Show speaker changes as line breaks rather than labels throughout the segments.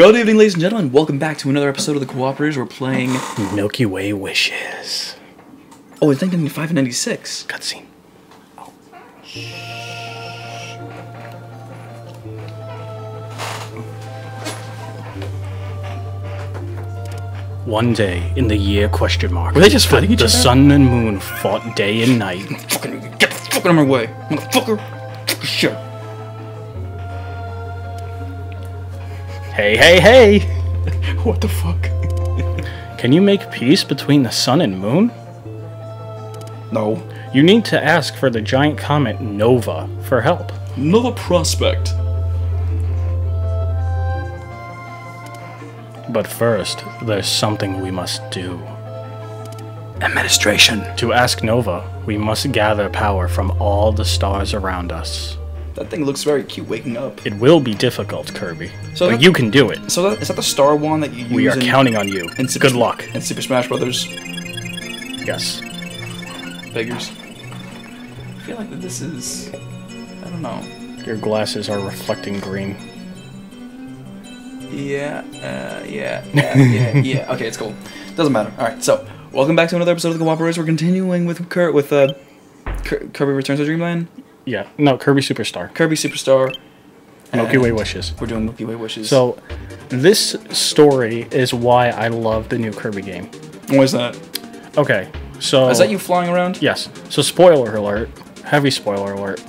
Good evening, ladies and gentlemen. Welcome back to another episode of the Cooperators. We're playing.
Milky Way wishes.
Oh, it's 1995 and 96.
Cutscene. One day in the year question mark.
Were they just fighting each other?
the sun and moon fought day and night.
Fucking get the fuck out of my way, motherfucker. Shit.
Hey, hey, hey!
What the fuck?
Can you make peace between the sun and moon?
No.
You need to ask for the giant comet Nova for help.
Another prospect.
But first, there's something we must do.
Administration.
To ask Nova, we must gather power from all the stars around us.
That thing looks very cute waking up.
It will be difficult, Kirby,
So
but
that-
you can do it.
So that, is that the star wand that you use
We are
in,
counting on you.
in Super
Good luck.
In Super Smash Brothers?
Yes.
Figures. I feel like that this is... I don't know.
Your glasses are reflecting green.
Yeah, uh, yeah, yeah, yeah, yeah. Okay, it's cool. Doesn't matter. All right, so welcome back to another episode of the Cooperators. We're continuing with Kurt with uh, Kirby Returns to Dreamland,
Yeah. No, Kirby Super Star.
Kirby Super
Star.
Milky
Way Wishes.
We're doing Milky Way Wishes.
So, this story is why I love the new Kirby game.
what is that?
Okay, so
Is that you flying around?
Yes. So spoiler alert, heavy spoiler alert.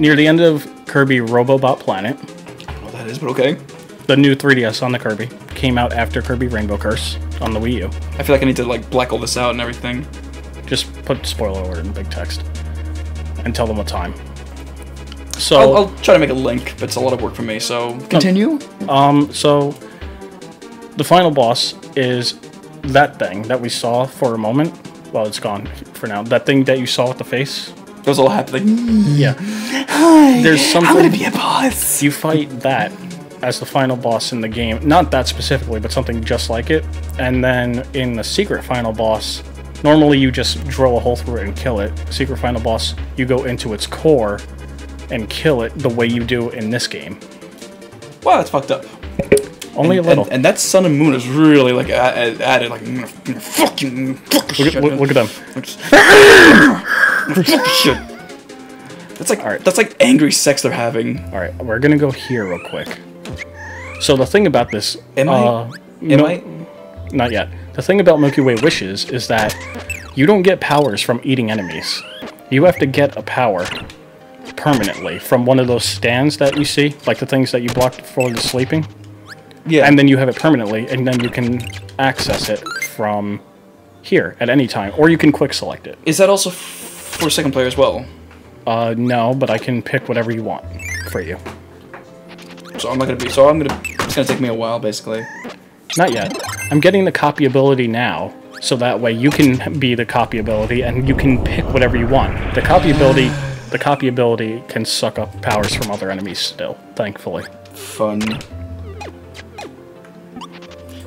Near the end of Kirby Robobot Planet,
know what that is, but okay.
the new 3DS on the Kirby came out after Kirby Rainbow Curse on the Wii U.
I feel like I need to like black all this out and everything.
Just put spoiler alert in big text and tell them what time. So,
I'll, I'll try to make a link, but it's a lot of work for me. So continue.
um, so the final boss is that thing that we saw for a moment. Well, it's gone for now. That thing that you saw with the face.
I was all happy. Like,
Yeah.
hi,
There's
I'm
something-
gonna be a boss.
You fight that as the final boss in the game. Not that specifically, but something just like it. And then in the secret final boss, normally you just drill a hole through it and kill it. Secret final boss, you go into its core and kill it the way you do in this game.
Wow, that's fucked up.
Only
and,
a little.
And, and that Sun and Moon is really like added. Like, I'm gonna, I'm fuck you. I'm gonna fuck
look,
shit.
at, look, look at them.
I'm just- I'm gonna fuck shit. That's like that's like angry sex they're having.
All right, we're gonna go here real quick. So the thing about this,
Am I-
uh,
Am
no-
I?
Not yet. The thing about Milky Way Wishes is that you don't get powers from eating enemies. You have to get a power permanently from one of those stands that you see, like the things that you blocked for the sleeping,
Yeah.
and then you have it permanently, and then you can access it from here at any time, or you can quick select it.
is that also f- for second player as well?
Uh, no, but I can pick whatever you want for you.
So I'm not gonna be. So I'm gonna. It's gonna take me a while, basically.
Not yet. I'm getting the copy ability now, so that way you can be the copy ability and you can pick whatever you want. The copy ability, the copy ability can suck up powers from other enemies still, thankfully.
Fun.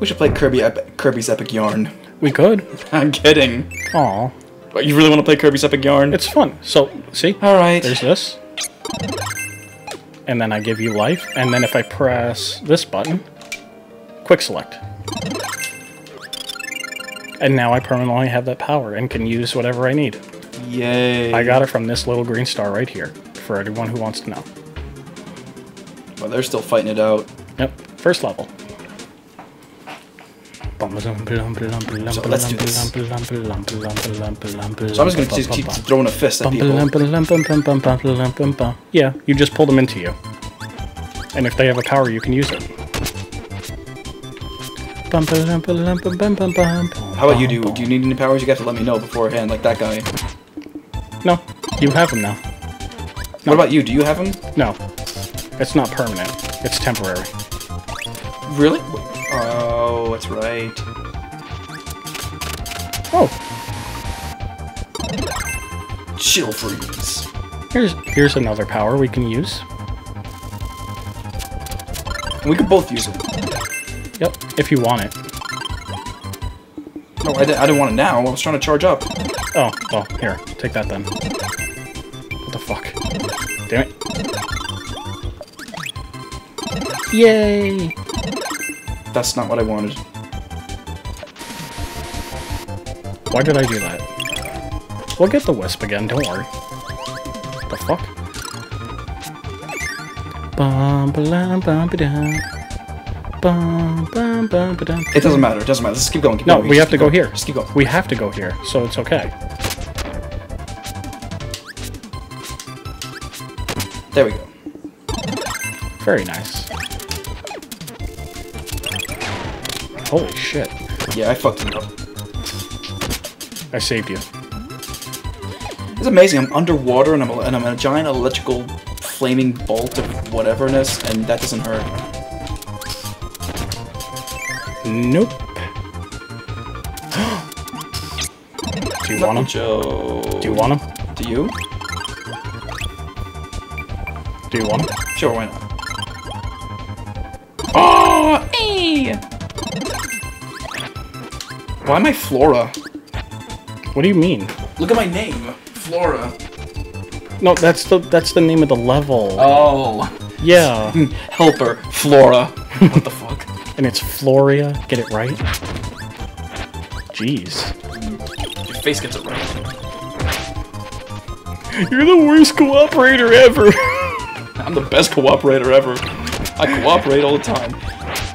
We should play Kirby Ep- Kirby's Epic Yarn.
We could.
I'm kidding.
Aw,
But you really want to play Kirby's Epic Yarn?
it's fun. So, see?
all right.
There's this. And then I give you life, and then if I press this button, quick select. And now I permanently have that power and can use whatever I need.
Yay.
I got it from this little green star right here, for anyone who wants to know.
Well, they're still fighting it out.
Yep, first level. So
let's do this.
So
I'm just gonna just keep throwing a fist at people.
Yeah, you just pull them into you. And if they have a power, you can use it.
How about you? Do do you need any powers? You got to let me know beforehand, like that guy.
No, you have them now.
What about you? Do you have them?
No, it's not permanent. It's temporary.
Really? Oh, that's right.
Oh,
Chill freeze.
here's here's another power we can use.
We could both use it.
Yep, if you want it.
No, I, di- I didn't want it now. I was trying to charge up.
Oh, well, here, take that then. What the fuck? Damn it. Yay!
That's not what I wanted.
Why did I do that? We'll get the wisp again, don't worry. What The fuck? Bum ba lam bum ba dum.
It doesn't matter. It doesn't matter. Let's keep going. Keep
No,
going.
we have to go
going.
here.
Just keep going.
We have to go here, so it's okay.
There we go.
Very nice. Holy shit.
Yeah, I fucked it up.
I saved you.
It's amazing. I'm underwater and I'm, and I'm in a giant electrical flaming bolt of whateverness, and that doesn't hurt.
Nope. Do you want him?
Joe.
Do you want him?
Do you?
Do you want him?
Sure, why not? Oh, hey! Why am I Flora?
What do you mean?
Look at my name, Flora.
No, that's the that's the name of the level.
Oh,
Yeah,
helper, Flora. what the fuck?
And it's Floria. Get it right. Jeez.
Your face gets it right.
You're the worst cooperator ever.
I'm the best cooperator ever. I cooperate all the time.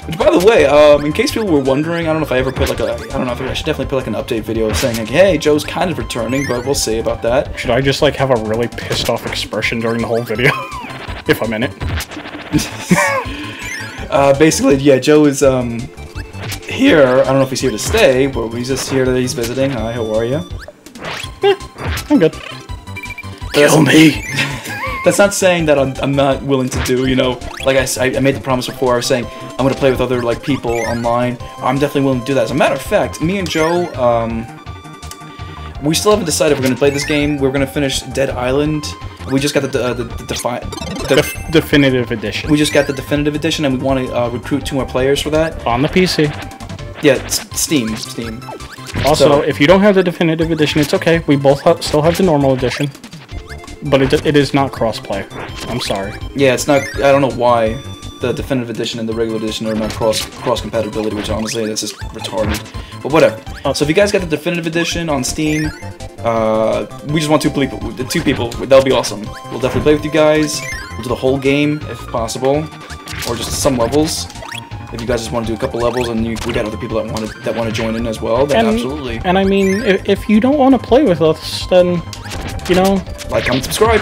Which, by the way, um, in case people were wondering, I don't know if I ever put like a, I don't know if I should definitely put like an update video saying like, hey, Joe's kind of returning, but we'll see about that.
Should I just like have a really pissed off expression during the whole video? if I'm in it.
Uh, basically, yeah, Joe is um here. I don't know if he's here to stay, but he's just here that he's visiting. Hi, how are you?
I'm good.
Kill me. That's not saying that I'm, I'm not willing to do, you know, like I, I made the promise before, I was saying I'm going to play with other, like, people online. I'm definitely willing to do that. As a matter of fact, me and Joe, um, we still haven't decided if we're going to play this game. We're going to finish Dead Island. We just got the, uh, the, the, defi- the
Def- definitive edition.
we just got the definitive edition, and we want to uh, recruit two more players for that.
on the PC.
Yeah, Steam, Steam.
Also,
So-
if you don't have the definitive edition, it's okay. We both ha- still have the normal edition. But it, it is not crossplay. I'm sorry.
Yeah, it's not. I don't know why the definitive edition and the regular edition are not cross cross compatibility, which honestly that's just retarded. But whatever.
Oh.
So if you guys got the definitive edition on Steam, uh, we just want two people. The two people. That'll be awesome. We'll definitely play with you guys. We'll do the whole game if possible, or just some levels. If you guys just want to do a couple levels and you, we got other people that want to that want to join in as well, then
And,
absolutely.
And I mean, if, if you don't want to play with us, then, you know,
Like, comment, subscribe.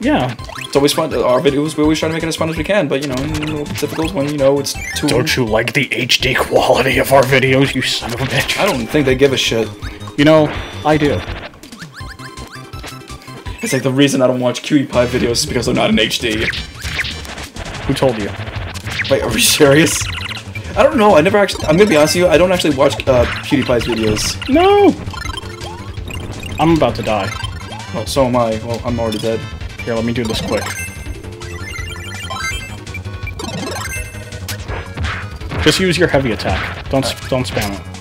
yeah.
It's always fun. Our videos, we always try to make it as fun as we can, but you know, a little difficult when you know it's too.
Don't you like the HD quality of our videos, you son of a bitch?
I don't think they give a shit.
You know, I do.
It's like the reason I don't watch PewDiePie videos is because they're not in HD.
Who told you?
Wait, are we serious? I don't know. I never actually. I'm gonna be honest with you. I don't actually watch uh, PewDiePie's videos.
No! I'm about to die.
Well, so am I. Well, I'm already dead.
Here, let me do this quick. Just use your heavy attack. Don't s don't spam it.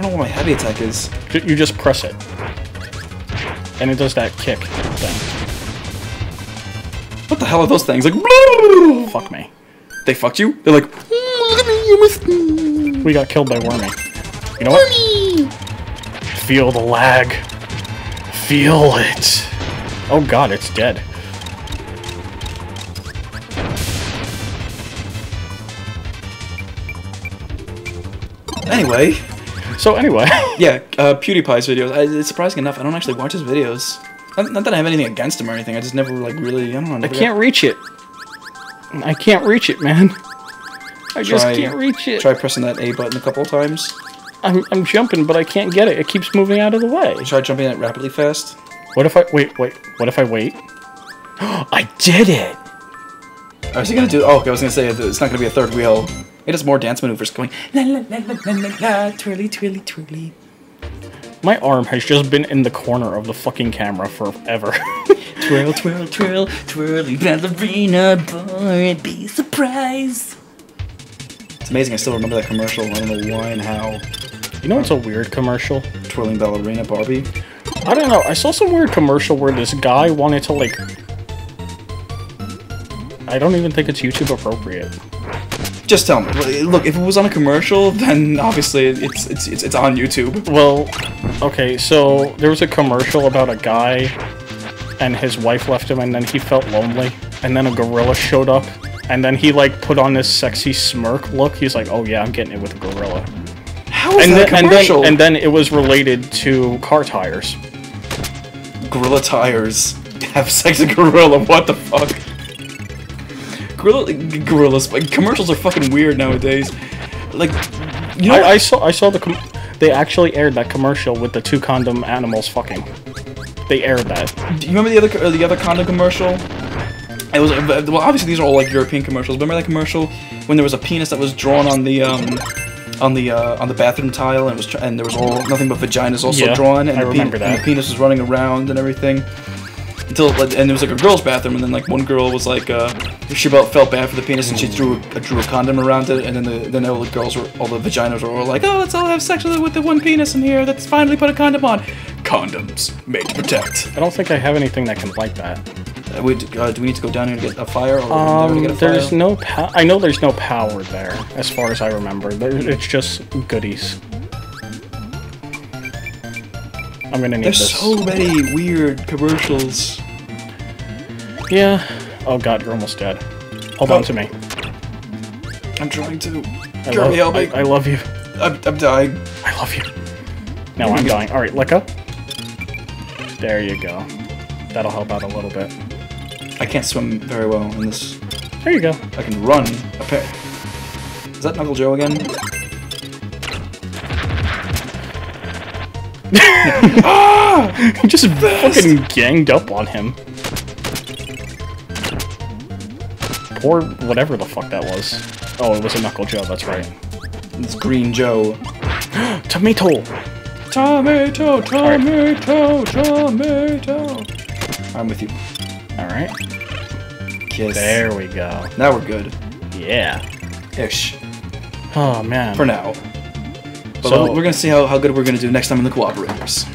I don't know what my heavy attack is.
You just press it, and it does that kick thing.
What the hell are those things? Like,
Fuck me.
they fucked you? They're like, "Mm, look at me, you.
We got killed by Wormy. You know what? Feel the lag. Feel it. Oh god, it's dead.
Anyway,
So anyway,
yeah, uh, PewDiePie's videos. I, it's surprising enough, I don't actually watch his videos. Not, not that I have anything against him or anything. I just never like really. I don't know.
I can't reach it. I can't reach it, man. I just can't reach it.
Try pressing that A button a couple of times.
I'm, I'm jumping, but I can't get it. It keeps moving out of the way.
Try jumping it rapidly fast.
What if I wait? Wait. What if I wait? I did it.
I was gonna do. Oh, I was gonna say it's not gonna be a third wheel. It has more dance maneuvers going. La la la la la la la, twirly twirly twirly.
My arm has just been in the corner of the fucking camera forever.
Twirl twirl twirl twirly ballerina boy, be surprised. It's amazing. I still remember that commercial. I don't know why and how.
you know what's a weird commercial?
Twirling ballerina Barbie.
I don't know. I saw some weird commercial where this guy wanted to like. I don't even think it's YouTube appropriate.
Just tell me. Look, if it was on a commercial, then obviously it's it's it's, it's on YouTube.
Well, okay, so there was a commercial about a guy and his wife left him and then he felt lonely and then a gorilla showed up and then he like put on this sexy smirk look. He's like, "Oh yeah, I'm getting it with a gorilla."
How is
And
that
then, and
commercial?
then and then it was related to car tires.
Gorilla tires have sex with gorilla. What the fuck? Gorilla, gorillas. Like, commercials are fucking weird nowadays. Like, you know,
I, I saw I saw the com- they actually aired that commercial with the two condom animals fucking. They aired that.
do you remember the other uh, the other condom commercial? It was well, obviously these are all like European commercials. Remember that commercial when there was a penis that was drawn on the um on the uh, on the bathroom tile and was and there was all nothing but vaginas also
Yeah,
drawn and
I
the,
remember
and the penis was running around and everything. Until and it was like a girl's bathroom and then like one girl was like uh, she felt felt bad for the penis and she drew a, drew a condom around it and then the then all the girls were all the vaginas were all like oh let's all have sex with, the one penis in here that's finally put a condom on. Condoms made to protect.
I don't think I have anything that can light that.
Uh, we, uh, do we need to go down here to get a fire? Or
Um,
there to get a fire?
there's no pow- I know there's no power there, as far as I remember. There, it's just goodies. I'm gonna need
There's
this.
so many weird commercials.
Yeah. Oh god, you're almost dead. Hold on oh. to me.
I'm trying to.
I
Jeremy, help
love,
me.
I, I love you.
I'm, I'm dying.
I love you. No, I'm dying. Alright, let go. There you go. That'll help out a little bit.
I can't swim very well in this.
There you go.
I can run. Is that Knuckle Joe again?
You just fucking ganged up on him. Or whatever the fuck that was. Oh, it was a Knuckle Joe, that's right.
It's Green Joe.
Tomato!
Tomato, tomato, tomato. I'm with you.
Alright.
Kiss.
There we go.
Now we're good.
Yeah.
Ish.
Oh man.
For now. But
So-
we're gonna see how, how good we're gonna do next time in the Cooperators.